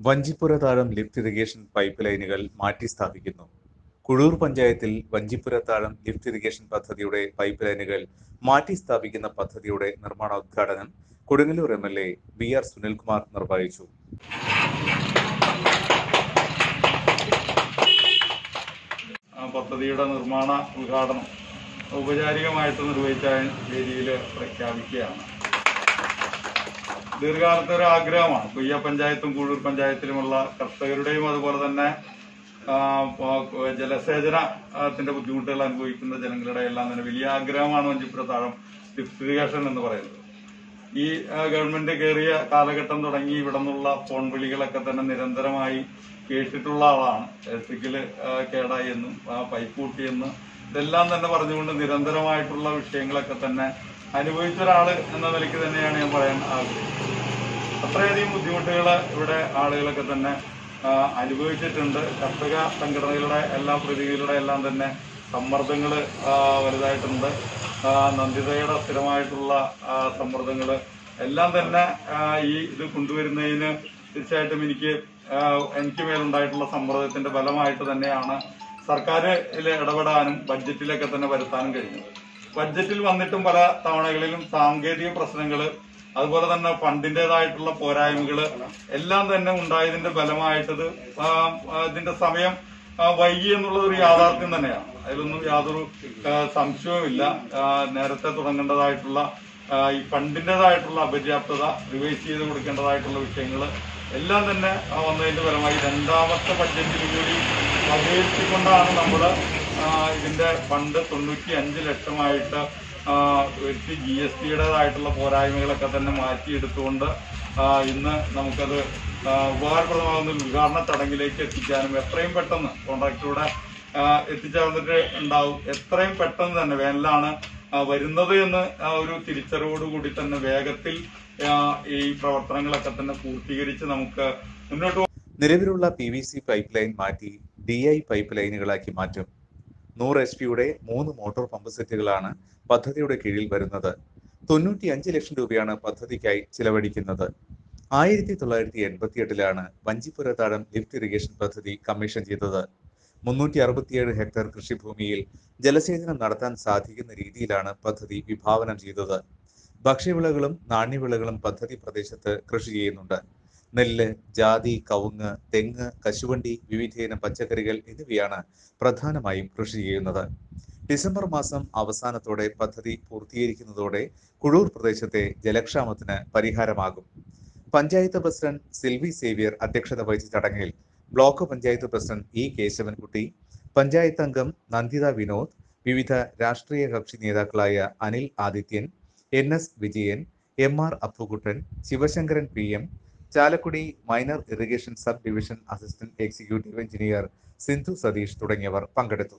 Vanchippura Thazham lift irrigation pipe ലൈനുകൾ മാറ്റി സ്ഥാപിക്കുന്നു. കുഴൂർ പഞ്ചായത്തിൽ വഞ്ചിപ്പുര താഴം ലിഫ്റ്റ് ഇറിഗേഷൻ പദ്ധതിയുടെ പൈപ്പ് ലൈനുകൾ മാറ്റി സ്ഥാപിക്കുന്ന പദ്ധതിയുടെ നിർമ്മാണോദ്ഘാടനം Kodungallur M L A B R Sunilkumar നിർവഹിച്ചു. പദ്ധതിയുടെ നിർമ്മാണ ഉദ്ഘാടനം ഔപചാരികമായിട്ട് നിർവഹിച്ച വേദിയിൽ പ്രഖ്യാപിക്കുകയാണ്. ദീർഘകാലത്തെ ഒരു ആഗ്രഹമാണ് കുയ്യ പഞ്ചായത്തും കൂഴൂർ പഞ്ചായത്തിലുമുള്ള കർഷകരുടെയും അതുപോലെ തന്നെ ജലസേചനത്തിന്റെ ബുദ്ധിമുട്ടുകൾ അനുഭവിക്കുന്ന ജനങ്ങളുടെ എല്ലാം തന്നെ വലിയ ആഗ്രഹമാണ് വഞ്ചിപ്പുര താഴം ലിഫ്റ്റ് ഇറിഗേഷൻ എന്ന് പറയുന്നത്. ഈ ഗവൺമെന്റ് കയറിയ കാലഘട്ടം തുടങ്ങി ഇവിടെ നിന്നുള്ള ഫോൺ വിളികളൊക്കെ തന്നെ നിരന്തരമായി കേട്ടിട്ടുള്ള ആളാണ്. ഇലക്ട്രിക്കൽ കേടായി എന്നും പൈപ്പ് കൂട്ടിയെന്നും ഇതെല്ലാം തന്നെ പറഞ്ഞുകൊണ്ട് നിരന്തരമായിട്ടുള്ള വിഷയങ്ങളൊക്കെ തന്നെ അനുഭവിച്ച ഒരാൾ എന്ന നിലയ്ക്ക് തന്നെയാണ് ഞാൻ പറയാൻ ആഗ്രഹിക്കുന്നത്. അത്രയധികം ബുദ്ധിമുട്ടുകൾ ഇവിടെ ആളുകളൊക്കെ തന്നെ അനുഭവിച്ചിട്ടുണ്ട്. കർഷക സംഘടനകളുടെ എല്ലാ പ്രതികളുടെ എല്ലാം തന്നെ സമ്മർദ്ദങ്ങൾ വലുതായിട്ടുണ്ട്. നന്ദിതയുടെ സ്ഥിരമായിട്ടുള്ള സമ്മർദ്ദങ്ങൾ എല്ലാം തന്നെ ഈ ഇത് കൊണ്ടുവരുന്നതിന് തീർച്ചയായിട്ടും എനിക്ക് എനിക്ക് മേലുണ്ടായിട്ടുള്ള സമ്മർദ്ദത്തിന്റെ ഫലമായിട്ട് തന്നെയാണ് സർക്കാരിൽ ഇടപെടാനും ബഡ്ജറ്റിലൊക്കെ തന്നെ വരുത്താനും കഴിഞ്ഞത്. ബഡ്ജറ്റിൽ വന്നിട്ടും പല തവണകളിലും സാങ്കേതിക പ്രശ്നങ്ങൾ അതുപോലെ തന്നെ ഫണ്ടിന്റേതായിട്ടുള്ള പോരായ്മകൾ എല്ലാം തന്നെ ഉണ്ടായതിന്റെ ഫലമായിട്ടത് ഇതിന്റെ സമയം വൈകി എന്നുള്ളത് ഒരു യാഥാർത്ഥ്യം തന്നെയാണ്. അതിലൊന്നും യാതൊരു സംശയവുമില്ല. നേരത്തെ തുടങ്ങേണ്ടതായിട്ടുള്ള ഈ ഫണ്ടിന്റേതായിട്ടുള്ള അപര്യാപ്തത റിവൈസ് ചെയ്ത് കൊടുക്കേണ്ടതായിട്ടുള്ള വിഷയങ്ങൾ എല്ലാം തന്നെ വന്നതിന്റെ ഫലമായി രണ്ടാമത്തെ ബഡ്ജറ്റിൽ കൂടി അപേക്ഷിച്ചുകൊണ്ടാണ് നമ്മൾ ഇതിന്റെ ഫണ്ട് തൊണ്ണൂറ്റി അഞ്ച് ലക്ഷമായിട്ട് ജി എസ് ടിയുടേതായിട്ടുള്ള പോരായ്മകളൊക്കെ തന്നെ മാറ്റിയെടുത്തുകൊണ്ട് ഇന്ന് നമുക്കത് ഉപകാരപ്രദമാകുന്ന ഉദ്ഘാടന ചടങ്ങിലേക്ക് എത്തിക്കാനും എത്രയും പെട്ടെന്ന് കോൺട്രാക്ടറുടെ എത്തിച്ചേർന്നിട്ട് ഉണ്ടാവും. എത്രയും പെട്ടെന്ന് തന്നെ വേനലാണ് വരുന്നത് എന്ന് ഒരു തിരിച്ചറിവോടുകൂടി തന്നെ വേഗത്തിൽ ഈ പ്രവർത്തനങ്ങളൊക്കെ തന്നെ പൂർത്തീകരിച്ച് നമുക്ക് മുന്നോട്ട് നിലവിലുള്ള P V C pipe line മാറ്റി ഡി ഐ പൈപ്പ് ലൈനുകളാക്കി മാറ്റും. നൂറ് എച്ച് പിയുടെ മൂന്ന് മോട്ടോർ പമ്പ് സെറ്റുകളാണ് പദ്ധതിയുടെ കീഴിൽ വരുന്നത്. തൊണ്ണൂറ്റി അഞ്ച് ലക്ഷം രൂപയാണ് പദ്ധതിക്കായി ചിലവഴിക്കുന്നത്. ആയിരത്തി തൊള്ളായിരത്തി എൺപത്തി എട്ടിലാണ് വഞ്ചിപ്പുര താഴം ലിഫ്റ്റ് ഇറിഗേഷൻ പദ്ധതി കമ്മീഷൻ ചെയ്തത്. മുന്നൂറ്റി അറുപത്തിയേഴ് ഹെക്ടർ കൃഷിഭൂമിയിൽ ജലസേചനം നടത്താൻ സാധിക്കുന്ന രീതിയിലാണ് പദ്ധതി വിഭാവനം ചെയ്തത്. ഭക്ഷ്യവിളകളും നാണ്യവിളകളും പദ്ധതി പ്രദേശത്ത് കൃഷി ചെയ്യുന്നുണ്ട്. നെല്ല് ജാതി കവുങ്ങ് തെങ്ങ് കശുവണ്ടി വിവിധയിനം പച്ചക്കറികൾ എന്നിവയാണ് പ്രധാനമായും കൃഷി ചെയ്യുന്നത്. ഡിസംബർ മാസം അവസാനത്തോടെ പദ്ധതി പൂർത്തീകരിക്കുന്നതോടെ കുഴൂർ പ്രദേശത്തെ ജലക്ഷാമത്തിന് പരിഹാരമാകും. പഞ്ചായത്ത് പ്രസിഡന്റ് സിൽവി സേവ്യർ അധ്യക്ഷത വഹിച്ച ചടങ്ങിൽ block panchayat president E Keshavankutty panchayat അംഗം നന്ദിത വിനോദ് വിവിധ രാഷ്ട്രീയ കക്ഷി നേതാക്കളായ Anil Adithyan N S Vijayan M R Appukuttan Sivasankaran P M Chalakudy minor irrigation sub division assistant executive engineer Sindhu Satheesh തുടങ്ങിയവർ പങ്കെടുത്തു.